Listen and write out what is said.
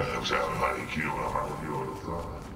I'm sounding like you, I'm out.